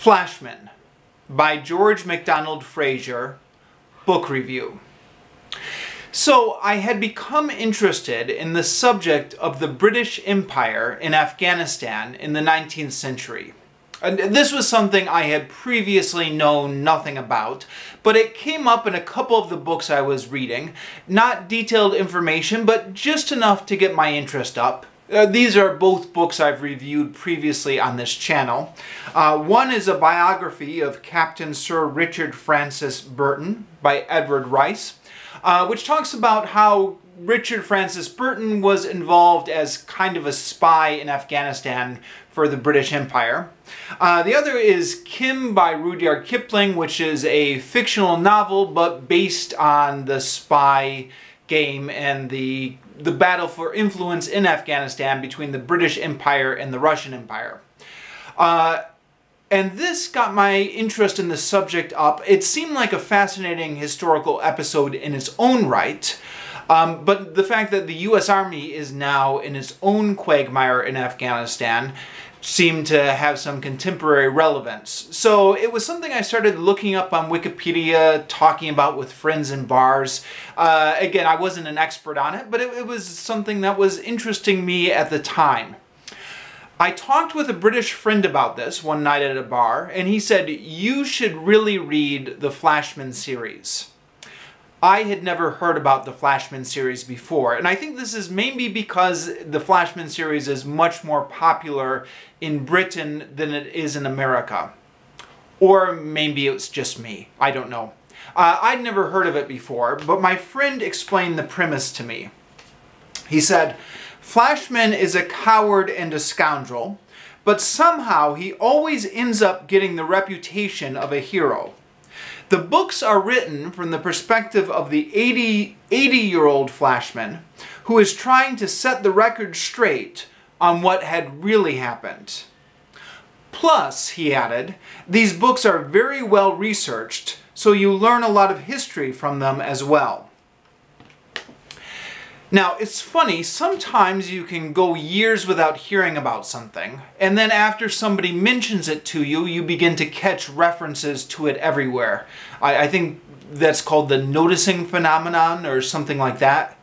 Flashman by George MacDonald Fraser, book review. So I had become interested in the subject of the British Empire in Afghanistan in the 19th century. And this was something I had previously known nothing about, but it came up in a couple of the books I was reading. Not detailed information, but just enough to get my interest up. Uh, these are both books I've reviewed previously on this channel. Uh, one is a biography of Captain Sir Richard Francis Burton by Edward Rice, uh, which talks about how Richard Francis Burton was involved as kind of a spy in Afghanistan for the British Empire. Uh, the other is Kim by Rudyard Kipling, which is a fictional novel but based on the spy game and the the battle for influence in Afghanistan between the British Empire and the Russian Empire. Uh, and this got my interest in the subject up. It seemed like a fascinating historical episode in its own right. Um, but the fact that the U.S. Army is now in its own quagmire in Afghanistan seemed to have some contemporary relevance. So it was something I started looking up on Wikipedia, talking about with friends in bars. Uh, again, I wasn't an expert on it, but it, it was something that was interesting me at the time. I talked with a British friend about this one night at a bar, and he said, You should really read the Flashman series. I had never heard about the Flashman series before, and I think this is maybe because the Flashman series is much more popular in Britain than it is in America. Or maybe it's just me. I don't know. Uh, I'd never heard of it before, but my friend explained the premise to me. He said, Flashman is a coward and a scoundrel, but somehow he always ends up getting the reputation of a hero. The books are written from the perspective of the 80, 80 year old Flashman who is trying to set the record straight on what had really happened. Plus, he added, these books are very well researched, so you learn a lot of history from them as well. Now, it's funny, sometimes you can go years without hearing about something, and then after somebody mentions it to you, you begin to catch references to it everywhere. I, I think that's called the noticing phenomenon or something like that.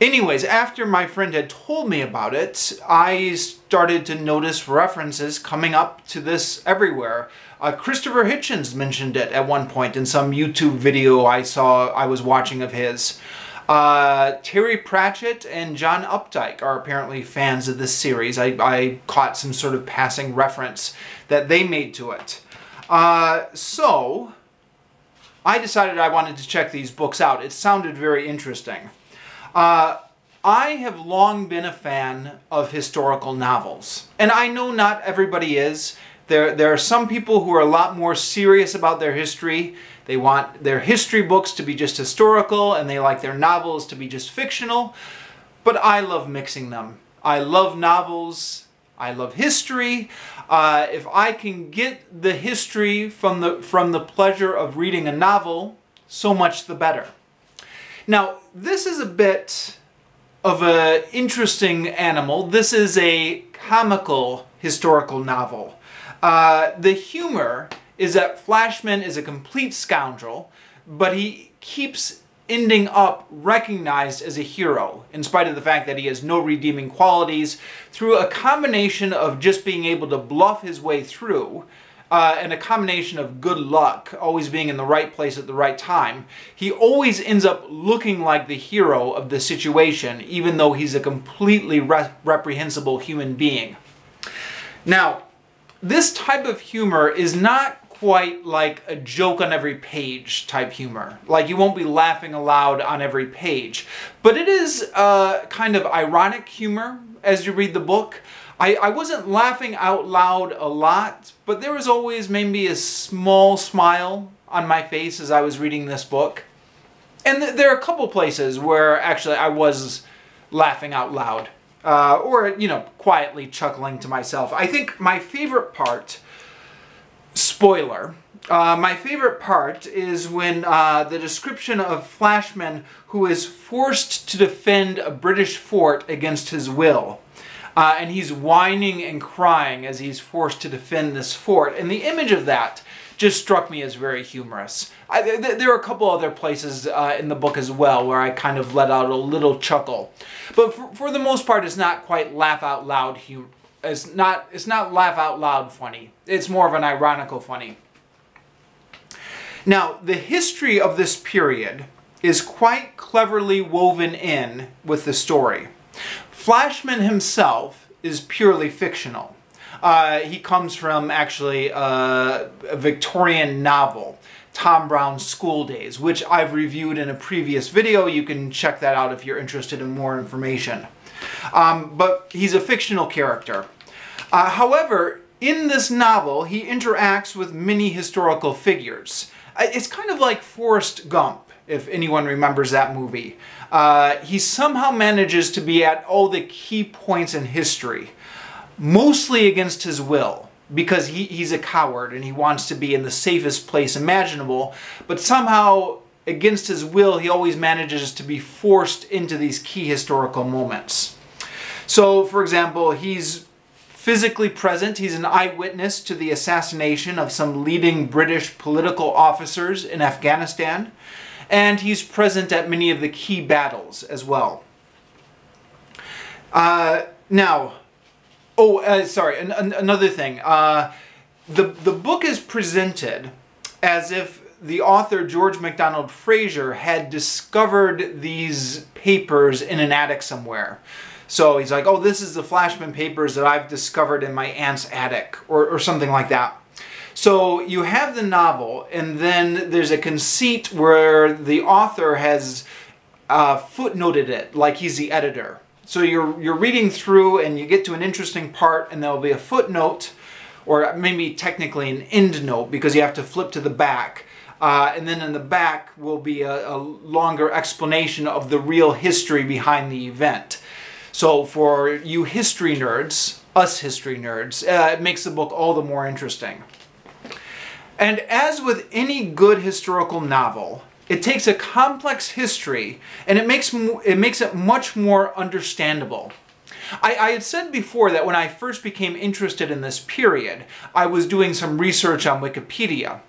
Anyways, after my friend had told me about it, I started to notice references coming up to this everywhere. Uh, Christopher Hitchens mentioned it at one point in some YouTube video I saw I was watching of his. Uh, Terry Pratchett and John Updike are apparently fans of this series. I, I caught some sort of passing reference that they made to it. Uh, so, I decided I wanted to check these books out. It sounded very interesting. Uh, I have long been a fan of historical novels, and I know not everybody is. There, there are some people who are a lot more serious about their history they want their history books to be just historical and they like their novels to be just fictional. But I love mixing them. I love novels. I love history. Uh, if I can get the history from the, from the pleasure of reading a novel, so much the better. Now, this is a bit of an interesting animal. This is a comical historical novel. Uh, the humor is that Flashman is a complete scoundrel, but he keeps ending up recognized as a hero, in spite of the fact that he has no redeeming qualities, through a combination of just being able to bluff his way through, uh, and a combination of good luck, always being in the right place at the right time, he always ends up looking like the hero of the situation, even though he's a completely re reprehensible human being. Now, this type of humor is not quite like a joke on every page type humor. Like you won't be laughing aloud on every page. But it is uh, kind of ironic humor as you read the book. I, I wasn't laughing out loud a lot, but there was always maybe a small smile on my face as I was reading this book. And th there are a couple places where actually I was laughing out loud. Uh, or, you know, quietly chuckling to myself. I think my favorite part spoiler. Uh, my favorite part is when uh, the description of Flashman who is forced to defend a British fort against his will. Uh, and he's whining and crying as he's forced to defend this fort. And the image of that just struck me as very humorous. I, th- there are a couple other places uh, in the book as well where I kind of let out a little chuckle, but for, for the most part, it's not quite laugh out loud humor. It's not. It's not laugh out loud funny. It's more of an ironical funny. Now, the history of this period is quite cleverly woven in with the story. Flashman himself is purely fictional. Uh, he comes from actually uh, a Victorian novel, Tom Brown's School Days, which I've reviewed in a previous video. You can check that out if you're interested in more information. Um, but he's a fictional character. Uh, however, in this novel, he interacts with many historical figures. Uh, it's kind of like Forrest Gump, if anyone remembers that movie. Uh, he somehow manages to be at all the key points in history mostly against his will because he, he's a coward and he wants to be in the safest place imaginable, but somehow against his will, he always manages to be forced into these key historical moments. So, for example, he's physically present, he's an eyewitness to the assassination of some leading British political officers in Afghanistan, and he's present at many of the key battles as well. Uh, now, Oh, uh, sorry. An- an- another thing. Uh, the the book is presented as if the author George MacDonald Fraser had discovered these papers in an attic somewhere. So he's like, "Oh, this is the Flashman papers that I've discovered in my aunt's attic," or or something like that. So you have the novel, and then there's a conceit where the author has uh, footnoted it, like he's the editor. So you're, you're reading through and you get to an interesting part and there'll be a footnote or maybe technically an end note because you have to flip to the back. Uh, and then in the back will be a, a, longer explanation of the real history behind the event. So for you history nerds, us history nerds, uh, it makes the book all the more interesting. And as with any good historical novel, it takes a complex history and it makes, it makes it much more understandable. I, I, had said before that when I first became interested in this period, I was doing some research on Wikipedia.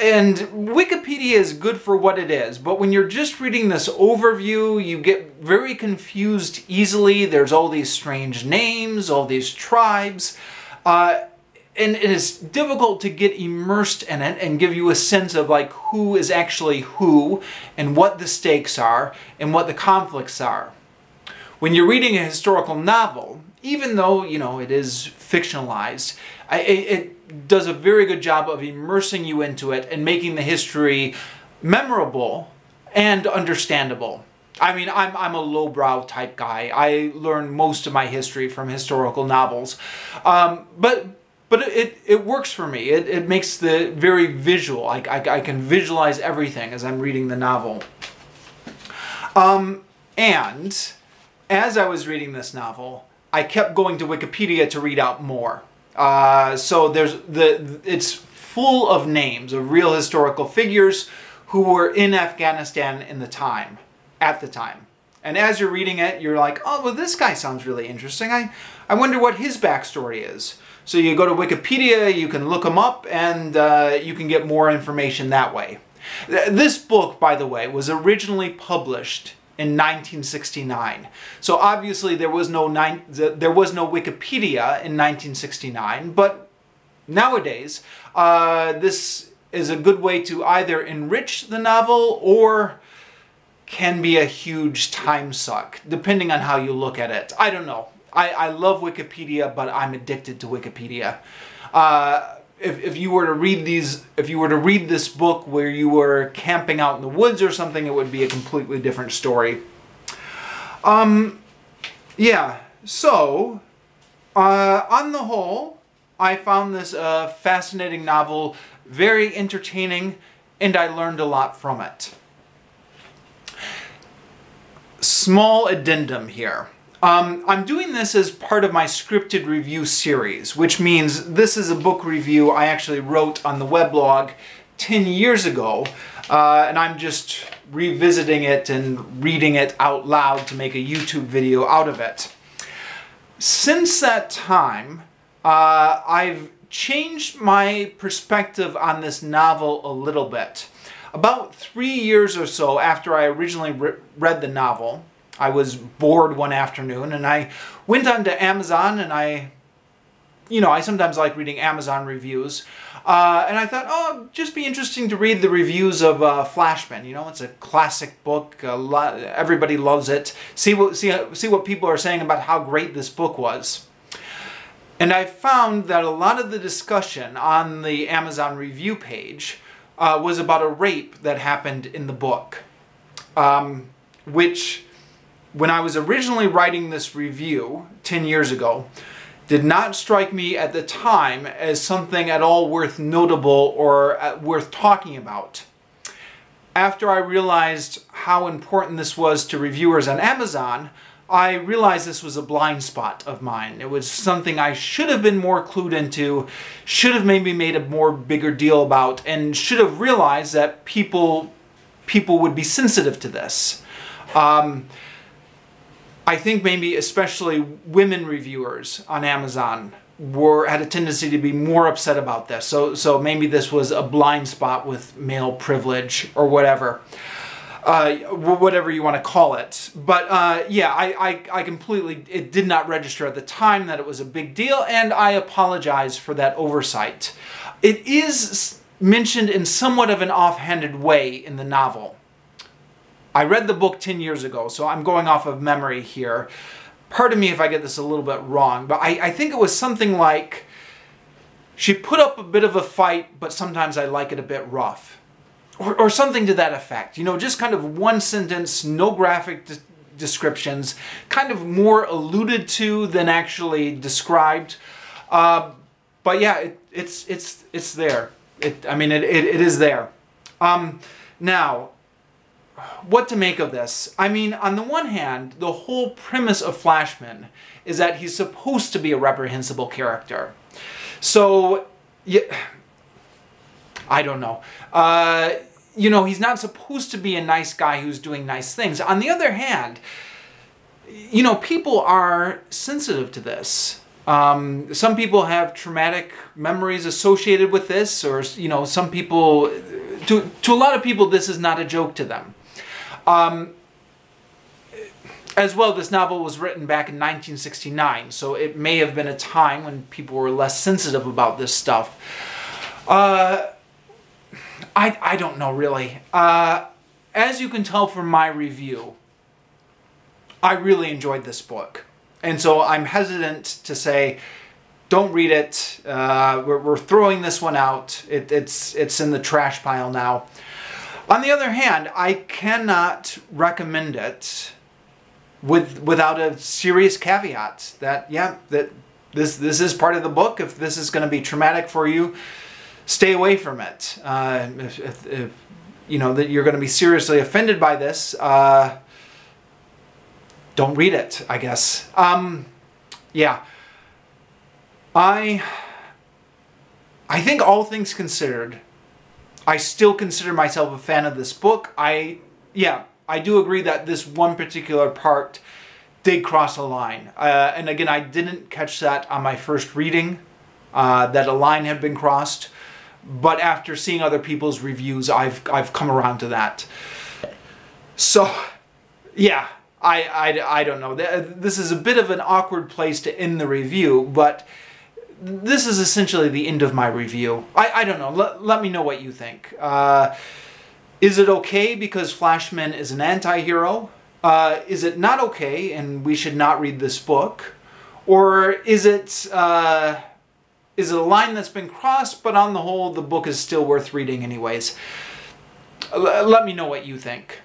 And Wikipedia is good for what it is, but when you're just reading this overview, you get very confused easily. There's all these strange names, all these tribes. Uh, and it is difficult to get immersed in it and give you a sense of like who is actually who and what the stakes are and what the conflicts are. When you're reading a historical novel, even though, you know, it is fictionalized, it, it does a very good job of immersing you into it and making the history memorable and understandable. I mean, I'm, I'm a lowbrow type guy. I learn most of my history from historical novels. Um, but but it, it works for me. It, it makes the very visual. I, I, I can visualize everything as I'm reading the novel. Um, and as I was reading this novel, I kept going to Wikipedia to read out more. Uh, so there's the it's full of names of real historical figures who were in Afghanistan in the time, at the time. And as you're reading it, you're like, oh, well, this guy sounds really interesting. I, I wonder what his backstory is. So you go to Wikipedia, you can look him up, and uh, you can get more information that way. This book, by the way, was originally published in 1969. So obviously there was no there was no Wikipedia in 1969, but nowadays uh, this is a good way to either enrich the novel or can be a huge time suck, depending on how you look at it. I don't know. I, I love Wikipedia, but I'm addicted to Wikipedia. Uh, if, if you were to read these, if you were to read this book where you were camping out in the woods or something, it would be a completely different story. Um, yeah, so, uh, on the whole, I found this uh, fascinating novel very entertaining, and I learned a lot from it. Small addendum here. Um, I'm doing this as part of my scripted review series, which means this is a book review I actually wrote on the weblog 10 years ago, uh, and I'm just revisiting it and reading it out loud to make a YouTube video out of it. since that time, uh, I've changed my perspective on this novel a little bit. About three years or so after I originally re read the novel, I was bored one afternoon and I went onto Amazon and I, you know, I sometimes like reading Amazon reviews. Uh, and I thought, oh, just be interesting to read the reviews of uh, Flashman. You know, it's a classic book. A lot, everybody loves it. See what see see what people are saying about how great this book was. And I found that a lot of the discussion on the Amazon review page uh, was about a rape that happened in the book, um, which when I was originally writing this review 10 years ago, did not strike me at the time as something at all worth notable or uh, worth talking about. After I realized how important this was to reviewers on Amazon, I realized this was a blind spot of mine. It was something I should have been more clued into, should have maybe made a more bigger deal about, and should have realized that people people would be sensitive to this. Um, I think maybe especially women reviewers on Amazon were had a tendency to be more upset about this. So so maybe this was a blind spot with male privilege or whatever. Uh, whatever you want to call it. But uh, yeah, I, I, I completely, it did not register at the time that it was a big deal, and I apologize for that oversight. It is mentioned in somewhat of an offhanded way in the novel. I read the book 10 years ago, so I'm going off of memory here. Pardon me if I get this a little bit wrong, but I, I think it was something like she put up a bit of a fight, but sometimes I like it a bit rough. Or, or something to that effect. You know, just kind of one sentence, no graphic de descriptions, kind of more alluded to than actually described. Uh, but yeah, it, it's, it's, it's there. It, I mean, it, it, it is there. Um, now, what to make of this. I mean, on the one hand, the whole premise of Flashman is that he's supposed to be a reprehensible character. So, yeah, I don't know. Uh, you know, he's not supposed to be a nice guy who's doing nice things. On the other hand, you know, people are sensitive to this. Um, some people have traumatic memories associated with this, or, you know, some people, to, to a lot of people, this is not a joke to them. Um, as well, this novel was written back in 1969, so it may have been a time when people were less sensitive about this stuff. Uh, I, I don't know really. Uh, as you can tell from my review, I really enjoyed this book. And so I'm hesitant to say, don't read it. Uh, we're, we're, throwing this one out. It, it's, it's in the trash pile now. On the other hand, I cannot recommend it with without a serious caveat that yeah that this this is part of the book. If this is going to be traumatic for you, stay away from it. Uh, if, if, if, you know that you're going to be seriously offended by this, uh, don't read it. I guess. Um, yeah. I I think all things considered, I still consider myself a fan of this book. I, yeah, I do agree that this one particular part did cross a line. Uh, and again, I didn't catch that on my first reading, uh, that a line had been crossed. But after seeing other people's reviews, I've, I've come around to that. So, yeah, I, I, I don't know. This is a bit of an awkward place to end the review, but this is essentially the end of my review. I, I don't know. Let, let me know what you think. Uh, is it okay because Flashman is an anti-hero? Uh, is it not okay and we should not read this book? Or is it, uh, is it a line that's been crossed, but on the whole, the book is still worth reading anyways? L let me know what you think.